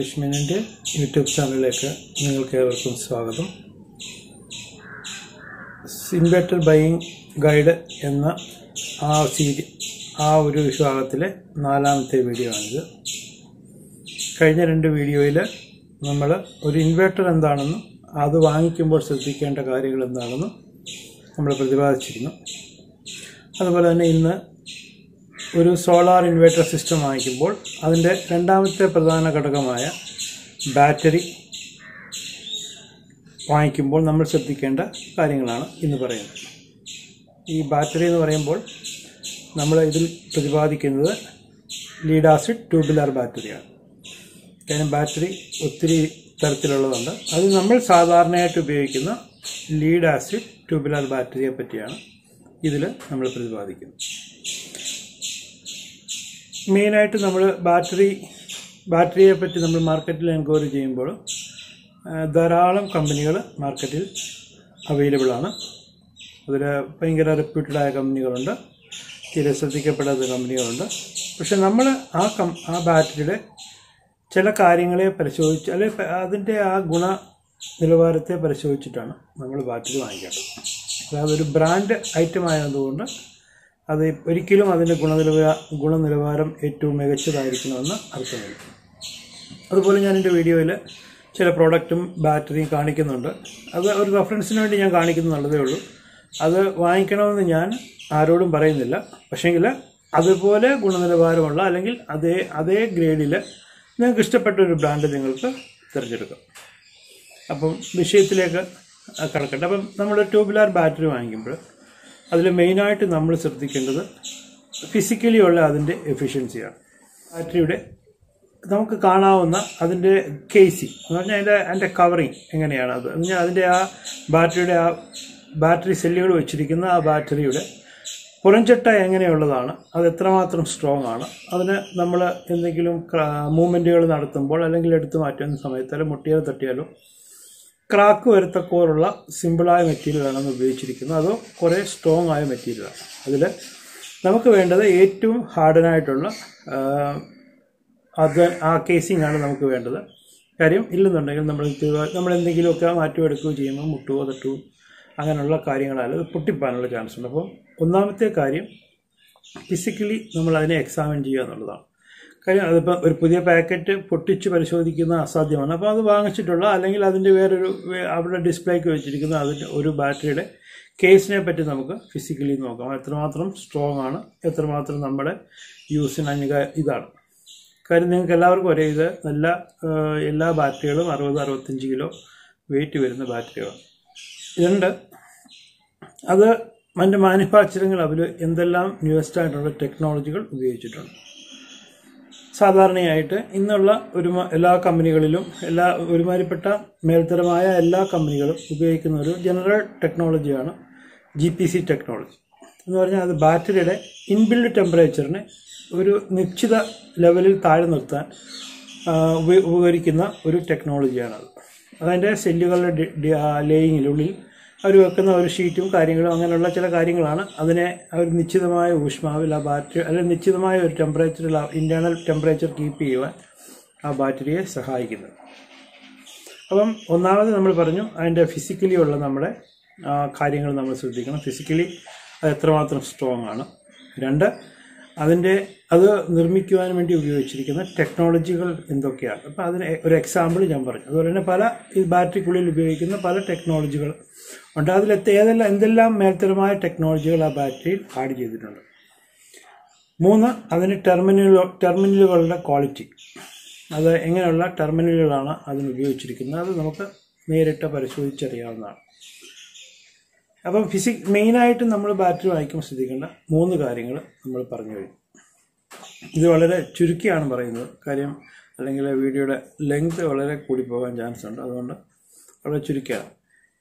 എസ്റ്റാബ്ലിഷ്മെന്റിന്റെ YouTube ചാനലിലേക്ക് നിങ്ങൾക്ക് ഏവർക്കും സ്വാഗതം. ഇൻവെർട്ടർ ബൈയിങ് ഗൈഡ് എന്ന ആ സീരി ആ ഒരു വിഭാഗത്തിലെ നാലാമത്തെ വീഡിയോ ആണിത്. കഴിഞ്ഞ രണ്ട് വീഡിയോയിൽ നമ്മൾ ഒരു ഇൻവെർട്ടർ എന്താണെന്നും അത് വാങ്ങിക്കുമ്പോൾ ശ്രദ്ധിക്കേണ്ട കാര്യങ്ങൾ എന്താണെന്നും നമ്മൾ പ്രതിപാദിച്ചിരുന്നു. അതുപോലെ തന്നെ ഇന്ന് ഒരു സോളാർ ഇൻവേർട്ടർ സിസ്റ്റം വാങ്ങിക്കുമ്പോൾ അതിന്റെ രണ്ടാമത്തെ പ്രധാന ഘടകമായ ബാറ്ററി വാങ്ങിക്കുമ്പോൾ നമ്മൾ ശ്രദ്ധിക്കേണ്ട കാര്യങ്ങളാണ് ഇന്ന് പറയുന്നത്. ഈ ബാറ്ററി എന്ന് പറയുമ്പോൾ നമ്മൾ ഇതിൽ പ്രതിപാദിക്കുന്നത് ലീഡ് ആസിഡ് ട്യൂബുലാർ ബാറ്ററിയാണ് കാരണം ബാറ്ററി ഒത്തിരി തരത്തിലുള്ളതുണ്ട്. അത് നമ്മൾ സാധാരണയായിട്ട് ഉപയോഗിക്കുന്ന ലീഡ് ആസിഡ് ട്യൂബുലാർ ബാറ്ററിയെ പറ്റിയാണ് ഇതിൽ നമ്മൾ പ്രതിപാദിക്കുന്നത്. മെയിനായിട്ട് നമ്മൾ ബാറ്ററി ബാറ്ററിയെ പറ്റി നമ്മൾ മാർക്കറ്റിൽ എൻക്വയറി ചെയ്യുമ്പോൾ ധാരാളം കമ്പനികൾ മാർക്കറ്റിൽ അവൈലബിൾ ആണ്. അതിൽ ഭയങ്കര റെപ്യൂട്ടഡ് ആയ കമ്പനികളുണ്ട് തീരെ ശ്രദ്ധിക്കപ്പെടാത്ത കമ്പനികളുണ്ട് പക്ഷെ നമ്മൾ ആ കം ആ ബാറ്ററിയുടെ ചില കാര്യങ്ങളെ പരിശോധിച്ച് അല്ലെ അതിന്റെ ആ ഗുണ നിലവാരത്തെ പരിശോധിച്ചിട്ടാണ് നമ്മൾ ബാറ്ററി വാങ്ങിക്കേണ്ടത്. അതായത് ഒരു ബ്രാൻഡ് ഐറ്റം ആയതുകൊണ്ട് അത് ഒരിക്കലും അതിന്റെ ഗുണനിലവാര ഗുണനിലവാരം ഏറ്റവും മികച്ചതായിരിക്കണമെന്ന് അർത്ഥമില്ല അതുപോലെ ഞാൻ എന്റെ വീഡിയോയിൽ ചില പ്രോഡക്റ്റും ബാറ്ററിയും കാണിക്കുന്നുണ്ട്. അത് ഒരു റെഫറൻസിന് വേണ്ടി ഞാൻ കാണിക്കുന്നുള്ളതേ ഉള്ളൂ. അത് വാങ്ങിക്കണമെന്ന് ഞാൻ ആരോടും പറയുന്നില്ല. പക്ഷേങ്കിൽ അതുപോലെ ഗുണനിലവാരമുള്ള അല്ലെങ്കിൽ അതേ അതേ ഗ്രേഡിൽ നിങ്ങൾക്ക് ഇഷ്ടപ്പെട്ട ഒരു ബ്രാൻഡ് നിങ്ങൾക്ക് തിരഞ്ഞെടുക്കാം. അപ്പം വിഷയത്തിലേക്ക് കിടക്കട്ടെ. അപ്പം നമ്മൾ ട്യൂബുലാർ ബാറ്ററി വാങ്ങിക്കുമ്പോൾ അതിൽ മെയിനായിട്ട് നമ്മൾ ശ്രദ്ധിക്കേണ്ടത് ഫിസിക്കലി ഉള്ള അതിന്റെ എഫിഷ്യൻസിയാണ് ബാറ്ററിയുടെ നമുക്ക് കാണാവുന്ന അതിന്റെ കേസിങ് എന്ന് പറഞ്ഞാൽ അതിന്റെ അതിന്റെ കവറിങ് എങ്ങനെയാണ് അത്? പറഞ്ഞാൽ അതിന്റെ ആ ബാറ്ററിയുടെ ആ ബാറ്ററി സെല്ലുകൾ വെച്ചിരിക്കുന്ന ആ ബാറ്ററിയുടെ പുറംചട്ട എങ്ങനെയുള്ളതാണ്? അത് എത്രമാത്രം സ്ട്രോങ് ആണ്? അതിന് നമ്മൾ എന്തെങ്കിലും മൂവ്മെന്റുകൾ നടത്തുമ്പോൾ അല്ലെങ്കിൽ എടുത്തു മാറ്റുന്ന സമയത്ത് അല്ലെങ്കിൽ മുട്ടിയാലോ തട്ടിയാലോ ക്രാക്ക് വരത്തക്കോറുള്ള സിമ്പിളായ മെറ്റീരിയലാണ് ഉപയോഗിച്ചിരിക്കുന്നത്. അതോ കുറേ സ്ട്രോങ് ആയ മെറ്റീരിയലാണ്. അതിൽ നമുക്ക് വേണ്ടത് ഏറ്റവും ഹാർഡനായിട്ടുള്ള അത് ആ കേസിംഗ് ആണ് നമുക്ക് വേണ്ടത്. കാര്യം ഇല്ലെന്നുണ്ടെങ്കിൽ നമ്മൾ നമ്മൾ എന്തെങ്കിലുമൊക്കെ മാറ്റി എടുക്കുകയോ ചെയ്യുമ്പോൾ മുട്ടുകയോ തട്ടുകയോ അങ്ങനെയുള്ള കാര്യങ്ങളാൽ അത് പൊട്ടിപ്പോകാനുള്ള ചാൻസ് ഉണ്ട്. അപ്പോൾ ഒന്നാമത്തെ കാര്യം ഫിസിക്കലി നമ്മൾ അതിനെ എക്സാമിൻ ചെയ്യുക എന്നുള്ളതാണ്. കാര്യം അതിപ്പോൾ ഒരു പുതിയ പാക്കറ്റ് പൊട്ടിച്ച് പരിശോധിക്കുന്ന അസാധ്യമാണ്. അപ്പോൾ അത് വാങ്ങിച്ചിട്ടുള്ള അല്ലെങ്കിൽ അതിന്റെ വേറൊരു അവിടെ ഡിസ്പ്ലേക്ക് വെച്ചിരിക്കുന്ന അതിന്റെ ഒരു ബാറ്ററിയുടെ കേസിനെ പറ്റി നമുക്ക് ഫിസിക്കലി നോക്കാം. എത്രമാത്രം സ്ട്രോങ് ആണ് എത്രമാത്രം നമ്മുടെ യൂസിന് അനുക ഇതാണ്. കാര്യം നിങ്ങൾക്ക് എല്ലാവർക്കും ഒരേ ഇത് നല്ല എല്ലാ ബാറ്ററികളും അറുപത് അറുപത്തഞ്ച് കിലോ വെയിറ്റ് വരുന്ന ബാറ്ററികളാണ്. രണ്ട് അത് അതിന്റെ മാനുഫാക്ചറിങ്ങിൽ അവർ എന്തെല്ലാം ന്യൂവസ്റ്റ് ആയിട്ടുള്ള ടെക്നോളജികൾ ഉപയോഗിച്ചിട്ടുണ്ട്. സാധാരണയായിട്ട് ഇന്നുള്ള ഒരു എല്ലാ കമ്പനികളിലും എല്ലാ ഒരുമാതിരിപ്പെട്ട മേൽത്തരമായ എല്ലാ കമ്പനികളും ഉപയോഗിക്കുന്ന ഒരു ജനറൽ ടെക്നോളജിയാണ് ജി പി സി ടെക്നോളജി എന്ന് പറഞ്ഞാൽ അത് ബാറ്ററിയുടെ ഇൻബിൽഡ് ടെമ്പറേച്ചറിനെ ഒരു നിശ്ചിത ലെവലിൽ താഴെ നിർത്താൻ ഉപകരിക്കുന്ന ഒരു ടെക്നോളജിയാണത് അതിന്റെ സെല്ലുകളുടെ ലേയിങ്ങിനുള്ളിൽ അവർ വെക്കുന്ന ഒരു ഷീറ്റും കാര്യങ്ങളും അങ്ങനെയുള്ള ചില കാര്യങ്ങളാണ്. അതിനെ അവർ നിശ്ചിതമായ ഊഷ്മാവിൽ ആ ബാറ്ററി അല്ലെങ്കിൽ നിശ്ചിതമായ ഒരു ടെമ്പറേച്ചറിൽ ഇന്റേണൽ ടെമ്പറേച്ചർ കീപ്പ് ചെയ്യുവാൻ ആ ബാറ്ററിയെ സഹായിക്കുന്നത്. അപ്പം ഒന്നാമത് നമ്മൾ പറഞ്ഞു അതിന്റെ ഫിസിക്കലി ഉള്ള നമ്മുടെ കാര്യങ്ങൾ നമ്മൾ ശ്രദ്ധിക്കണം. ഫിസിക്കലി അത് എത്രമാത്രം സ്ട്രോങ് ആണ്. രണ്ട് അതിന്റെ അത് നിർമ്മിക്കുവാൻ വേണ്ടി ഉപയോഗിച്ചിരിക്കുന്ന ടെക്നോളജികൾ എന്തൊക്കെയാണ്? അപ്പോൾ അതിന് ഒരു എക്സാമ്പിൾ ഞാൻ പറഞ്ഞു. അതുപോലെ തന്നെ പല ഈ ബാറ്ററിക്കുള്ളിൽ ഉപയോഗിക്കുന്ന പല ടെക്നോളജികൾ ഉണ്ട്. അതിൽ ഏതെല്ലാം എന്തെല്ലാം മേൽത്തരമായ ടെക്നോളജികൾ ആ ബാറ്ററിയിൽ ആഡ് ചെയ്തിട്ടുണ്ട്? മൂന്ന് അതിന് ടെർമിനലോ ടെർമിനലുകളുടെ ക്വാളിറ്റി അത് എങ്ങനെയുള്ള ടെർമിനലുകളാണ് അതിന് ഉപയോഗിച്ചിരിക്കുന്നത്? അത് നമുക്ക് നേരിട്ട് പരിശോധിച്ചറിയാവുന്നതാണ്. അപ്പം ഫിസിക് മെയിനായിട്ട് നമ്മൾ ബാറ്ററി വാങ്ങിക്കുമ്പോൾ ശ്രദ്ധിക്കേണ്ട മൂന്ന് കാര്യങ്ങൾ നമ്മൾ പറഞ്ഞു കഴിഞ്ഞു. ഇത് വളരെ ചുരുക്കിയാണ് പറയുന്നത്. കാര്യം അല്ലെങ്കിൽ വീഡിയോയുടെ ലെങ്ത് വളരെ കൂടി പോകാൻ ചാൻസ് ഉണ്ട്. അതുകൊണ്ട് വളരെ ചുരുക്കിയാണ്.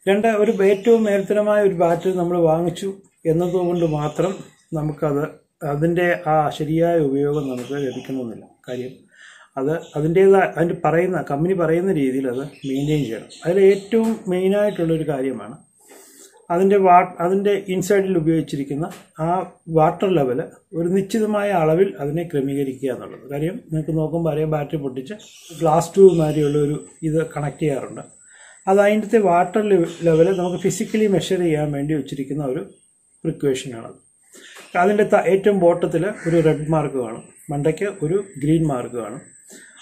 രണ്ട് ഒരു ഏറ്റവും മേൽത്തരമായ ഒരു ബാറ്ററി നമ്മൾ വാങ്ങിച്ചു എന്നതുകൊണ്ട് മാത്രം നമുക്കത് അതിന്റെ ആ ശരിയായ ഉപയോഗം നമുക്ക് ലഭിക്കണമെന്നില്ല. കാര്യം അത് അതിന്റേതായ അതിന്റെ പറയുന്ന കമ്പനി പറയുന്ന രീതിയിൽ അത് മെയിന്റെയിൻ ചെയ്യണം. അതിൽ ഏറ്റവും മെയിനായിട്ടുള്ളൊരു കാര്യമാണ് അതിന്റെ വാ അതിന്റെ ഇൻസൈഡിൽ ഉപയോഗിച്ചിരിക്കുന്ന ആ വാട്ടർ ലെവൽ ഒരു നിശ്ചിതമായ അളവിൽ അതിനെ ക്രമീകരിക്കുക എന്നുള്ളത്. കാര്യം നിങ്ങൾക്ക് നോക്കുമ്പോൾ അറിയാം ബാറ്ററി പൊട്ടിച്ച് ഗ്ലാസ് ട്യൂബ് മാതിരിയുള്ള ഒരു ഇത് കണക്ട് ചെയ്യാറുണ്ട്. അത് അതിന്റെ വാട്ടർ ലെവൽ നമുക്ക് ഫിസിക്കലി മെഷർ ചെയ്യാൻ വേണ്ടി വെച്ചിരിക്കുന്ന ഒരു പ്രിക്വേഷനാണത് അതിന്റെ ഏറ്റവും ബോട്ടത്തിൽ ഒരു റെഡ് മാർക്ക് കാണും. മണ്ടയ്ക്ക് ഒരു ഗ്രീൻ മാർക്ക് കാണും.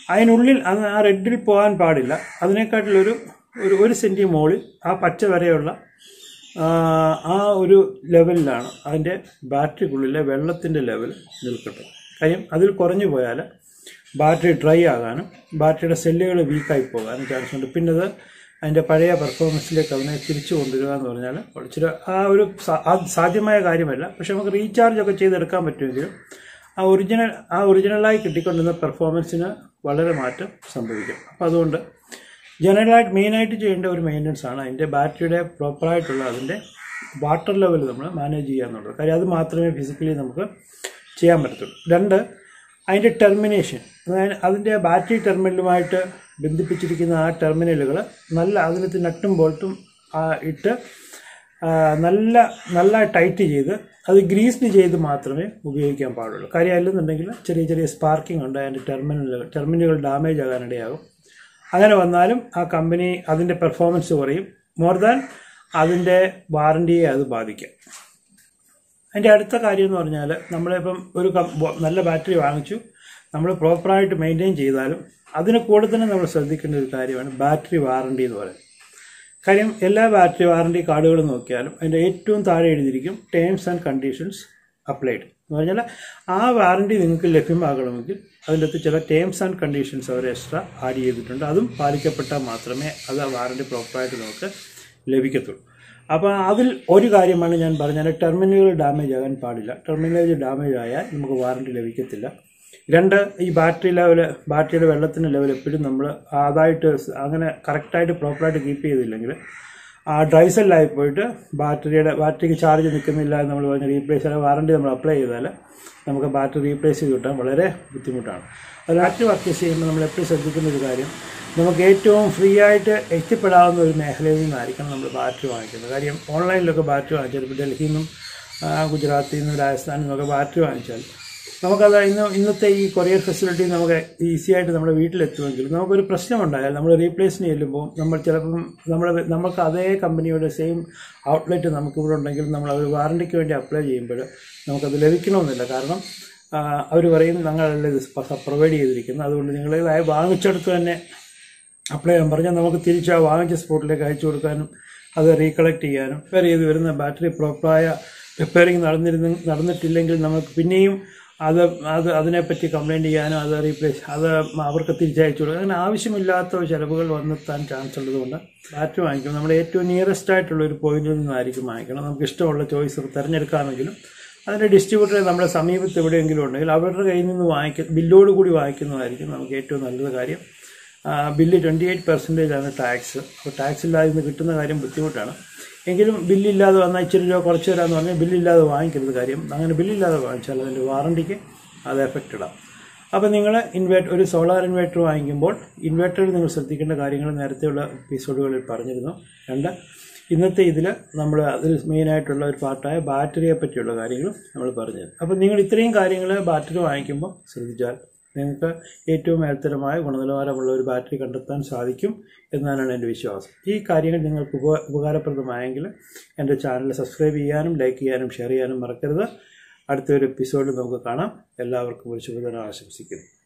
അതിനുള്ളിൽ അത് ആ റെഡിൽ പോകാൻ പാടില്ല. അതിനെക്കാട്ടിലൊരു ഒരു ഒരു സെന്റി മുകളിൽ ആ പച്ച വരെയുള്ള ആ, ഒരു ലെവലിലാണ് അതിന്റെ ബാറ്ററിക്കുള്ളിലെ വെള്ളത്തിന്റെ ലെവൽ നിൽക്കട്ടെ. കാര്യം അതിൽ കുറഞ്ഞു പോയാൽ ബാറ്ററി ഡ്രൈ ആകാനും ബാറ്ററിയുടെ സെല്ലുകൾ വീക്കായി പോകാനും ചാൻസ് ഉണ്ട്. പിന്നെ അത് അതിന്റെ പഴയ പെർഫോമൻസിലേക്ക് അതിനെ തിരിച്ചു കൊണ്ടുവരിക എന്ന് പറഞ്ഞാൽ ഇച്ചിരി ആ ഒരു സാധ്യമായ കാര്യമല്ല. പക്ഷെ നമുക്ക് റീചാർജ് ഒക്കെ ചെയ്തെടുക്കാൻ പറ്റുമെങ്കിലും ആ ഒറിജിനൽ ആ ഒറിജിനലായി കിട്ടിക്കൊണ്ടിരുന്ന പെർഫോമൻസിന് വളരെ മാറ്റം സംഭവിക്കും. അപ്പോൾ അതുകൊണ്ട് ജനറലായിട്ട് മെയിനായിട്ട് ചെയ്യേണ്ട ഒരു മെയിന്റനൻസ് ആണ് അതിന്റെ ബാറ്ററിയുടെ പ്രോപ്പറായിട്ടുള്ള അതിന്റെ വാട്ടർ ലെവൽ നമ്മൾ മാനേജ് ചെയ്യുക എന്നുള്ളത്. കാര്യം അത് മാത്രമേ ഫിസിക്കലി നമുക്ക് ചെയ്യാൻ പറ്റത്തുള്ളൂ. രണ്ട് അതിന്റെ ടെർമിനേഷൻ അതിന്റെ ബാറ്ററി ടെർമിനലുമായിട്ട് ബന്ധിപ്പിച്ചിരിക്കുന്ന ആ ടെർമിനലുകൾ നല്ല അതിനകത്ത് നട്ടും ബോൾട്ടും ഇട്ട് നല്ല നല്ല ടൈറ്റ് ചെയ്ത് അത് ഗ്രീസ്ഡ് ചെയ്ത് മാത്രമേ ഉപയോഗിക്കാൻ പാടുള്ളൂ. കാര്യം അല്ലെന്നുണ്ടെങ്കിൽ ചെറിയ ചെറിയ സ്പാർക്കിംഗ് ഉണ്ട് അതിന്റെ ടെർമിനലുകൾ ടെർമിനലുകൾ ഡാമേജ് ആകാനിടയാകും. അങ്ങനെ വന്നാലും ആ കമ്പനി അതിന്റെ പെർഫോമൻസ് കുറയും. മോർ ദാൻ അതിന്റെ വാറണ്ടിയെ അത് ബാധിക്കും. അതിന്റെ അടുത്ത കാര്യം എന്ന് പറഞ്ഞാൽ നമ്മളിപ്പം ഒരു നല്ല ബാറ്ററി വാങ്ങിച്ചു. നമ്മൾ പ്രോപ്പറായിട്ട് മെയിന്റെയിൻ ചെയ്താലും അതിന് കൂടെ തന്നെ നമ്മൾ ശ്രദ്ധിക്കേണ്ട ഒരു കാര്യമാണ് ബാറ്ററി വാറണ്ടി എന്ന് പറയുന്നത്. കാര്യം എല്ലാ ബാറ്ററി വാറണ്ടി കാർഡുകളും നോക്കിയാലും അതിന്റെ ഏറ്റവും താഴെ എഴുതിയിരിക്കും ടേംസ് ആൻഡ് കണ്ടീഷൻസ് അപ്ലൈഡ് എന്ന് പറഞ്ഞാൽ ആ വാറണ്ടി നിങ്ങൾക്ക് ലഭ്യമാകണമെങ്കിൽ അതിന്റെ ചില ടേംസ് ആൻഡ് കണ്ടീഷൻസ് അവർ എക്സ്ട്രാ ആഡ് ചെയ്തിട്ടുണ്ട്. അതും പാലിക്കപ്പെട്ടാൽ മാത്രമേ അത് ആ വാറണ്ടി പ്രോപ്പറായിട്ട് നമുക്ക് ലഭിക്കത്തുള്ളൂ. അപ്പോൾ അതിൽ ഒരു കാര്യമാണ് ഞാൻ പറഞ്ഞാൽ ടെർമിനലുകൾ ഡാമേജ് ആകാൻ പാടില്ല. ടെർമിനൽ ഡാമേജ് ആയാൽ നമുക്ക് വാറണ്ടി ലഭിക്കത്തില്ല. രണ്ട് ഈ ബാറ്ററി ലെവൽ ബാറ്ററിയുടെ വെള്ളത്തിന്റെ ലെവൽ എപ്പോഴും നമ്മൾ അതായിട്ട് അങ്ങനെ കറക്റ്റായിട്ട് പ്രോപ്പറായിട്ട് കീപ്പ് ചെയ്തില്ലെങ്കിൽ ആ ഡ്രൈ സെല്ലായി പോയിട്ട് ബാറ്ററിയുടെ ബാറ്ററിക്ക് ചാർജ് നിൽക്കുന്നില്ല എന്ന് നമ്മൾ പറഞ്ഞ റീപ്ലേസ് അല്ലെങ്കിൽ വാറണ്ടി നമ്മൾ അപ്ലൈ ചെയ്താൽ നമുക്ക് ബാറ്ററി റീപ്ലേസ് ചെയ്ത് കിട്ടാൻ വളരെ ബുദ്ധിമുട്ടാണ്. അത് ബാറ്ററി പർച്ചേസ് ചെയ്യുമ്പോൾ നമ്മൾ എപ്പോഴും ശ്രദ്ധിക്കുന്ന ഒരു കാര്യം നമുക്ക് ഏറ്റവും ഫ്രീ ആയിട്ട് എത്തിപ്പെടാവുന്ന ഒരു മേഖലയിൽ നിന്നായിരിക്കണം നമ്മൾ ബാറ്ററി വാങ്ങിക്കുന്നത്. കാര്യം ഓൺലൈനിലൊക്കെ ബാറ്ററി വാങ്ങിച്ചാൽ ഇപ്പോൾ ഡൽഹിയിൽ നിന്നും ഗുജറാത്തിൽ നിന്നും രാജസ്ഥാനിൽ നിന്നൊക്കെ ബാറ്ററി വാങ്ങിച്ചാൽ നമുക്കത് ഇന്ന് ഇന്നത്തെ ഈ കൊറിയർ ഫെസിലിറ്റി നമുക്ക് ഈസി ആയിട്ട് നമ്മുടെ വീട്ടിലെത്തുമെങ്കിൽ നമുക്കൊരു പ്രശ്നമുണ്ടായാൽ നമ്മൾ റീപ്ലേസിന് ചെല്ലുമ്പോൾ നമ്മൾ ചിലപ്പം നമ്മൾ നമുക്ക് അതേ കമ്പനിയുടെ സെയിം ഔട്ട്ലെറ്റ് നമുക്കിവിടെ ഉണ്ടെങ്കിൽ നമ്മൾ അവർ വാറണ്ടിക്ക് വേണ്ടി അപ്ലൈ ചെയ്യുമ്പോൾ നമുക്കത് ലഭിക്കണമെന്നില്ല. കാരണം അവർ പറയും ഞങ്ങളല്ലേ ഇത് പ്രൊവൈഡ് ചെയ്തിരിക്കുന്നത്. അതുകൊണ്ട് നിങ്ങൾ വാങ്ങിച്ചെടുത്ത് തന്നെ അപ്ലൈ ചെയ്യാൻ പറഞ്ഞാൽ നമുക്ക് തിരിച്ച് ആ വാങ്ങിച്ച സ്പോട്ടിലേക്ക് അയച്ചു കൊടുക്കാനും അത് റീകളക്ട് ചെയ്യാനും റിപ്പയർ ചെയ്ത് വരുന്ന ബാറ്ററി പ്രോപ്പറായ റിപ്പയറിങ് നടന്നിരുന്ന നടന്നിട്ടില്ലെങ്കിൽ നമുക്ക് പിന്നെയും അത് അത് അതിനെപ്പറ്റി കംപ്ലൈന്റ് ചെയ്യാനും അത് റീപ്ലേസ് അത് അവർക്ക് തിരിച്ചയച്ചു കൊടുക്കുക. അങ്ങനെ ആവശ്യമില്ലാത്ത ചിലവുകൾ വന്നെത്താൻ ചാൻസ് ഉള്ളതുകൊണ്ട് ബാറ്റ് വാങ്ങിക്കും. നമ്മുടെ ഏറ്റവും നിയറസ്റ്റ് ആയിട്ടുള്ള ഒരു പോയിന്റിൽ നിന്നായിരിക്കും വാങ്ങിക്കണം. നമുക്ക് ഇഷ്ടമുള്ള ചോയ്സ് തിരഞ്ഞെടുക്കാമെങ്കിലും അതിന്റെ ഡിസ്ട്രിബ്യൂട്ടർ നമ്മുടെ സമീപത്ത് എവിടെയെങ്കിലും ഉണ്ടെങ്കിൽ അവരുടെ കയ്യിൽ നിന്ന് വാങ്ങിക്ക ബില്ലോട് കൂടി വാങ്ങിക്കുന്നതായിരിക്കും നമുക്ക് ഏറ്റവും നല്ലത് കാര്യം. ബില്ല് ട്വന്റി എയ്റ്റ് ആണ് ടാക്സ് അപ്പോൾ ടാക്സ് ഇല്ലാതെ നിന്ന് കിട്ടുന്ന കാര്യം ബുദ്ധിമുട്ടാണ്. എങ്കിലും ബില്ലില്ലാതെ വന്നാൽ ഇച്ചിരി രൂപ കുറച്ച് തരാമെന്ന് പറഞ്ഞാൽ ബില്ലില്ലാതെ വാങ്ങിക്കരുത് കാര്യം. അങ്ങനെ ബില്ലില്ലാതെ വാങ്ങിച്ചാൽ അതിന്റെ വാറണ്ടിക്ക് അത് എഫക്റ്റ് ഇടാം. അപ്പോൾ നിങ്ങൾ ഇൻവേർട്ടർ ഒരു സോളാർ ഇൻവേർട്ടർ വാങ്ങിക്കുമ്പോൾ ഇൻവേർട്ടറിൽ നിങ്ങൾ ശ്രദ്ധിക്കേണ്ട കാര്യങ്ങൾ നേരത്തെയുള്ള എപ്പിസോഡുകളിൽ പറഞ്ഞിരുന്നു. രണ്ട് ഇന്നത്തെ ഇതിൽ നമ്മൾ അതിൽ മെയിനായിട്ടുള്ള ഒരു പാർട്ടായ ബാറ്ററിയെ പറ്റിയുള്ള കാര്യങ്ങളും നമ്മൾ പറഞ്ഞത് അപ്പോൾ നിങ്ങൾ ഇത്രയും കാര്യങ്ങൾ ബാറ്ററി വാങ്ങിക്കുമ്പോൾ ശ്രദ്ധിച്ചാൽ നിങ്ങൾക്ക് ഏറ്റവും മേൽത്തരമായ ഗുണനിലവാരമുള്ള ഒരു ബാറ്ററി കണ്ടെത്താൻ സാധിക്കും എന്നാണ് എന്റെ വിശ്വാസം. ഈ കാര്യങ്ങൾ നിങ്ങൾക്ക് ഉപകാരപ്രദമായെങ്കിൽ എന്റെ ചാനൽ സബ്സ്ക്രൈബ് ചെയ്യാനും ലൈക്ക് ചെയ്യാനും ഷെയർ ചെയ്യാനും മറക്കരുത്. അടുത്തൊരു എപ്പിസോഡിൽ നമുക്ക് കാണാം. എല്ലാവർക്കും ഒരു ശുഭദിനം ആശംസിക്കുന്നു.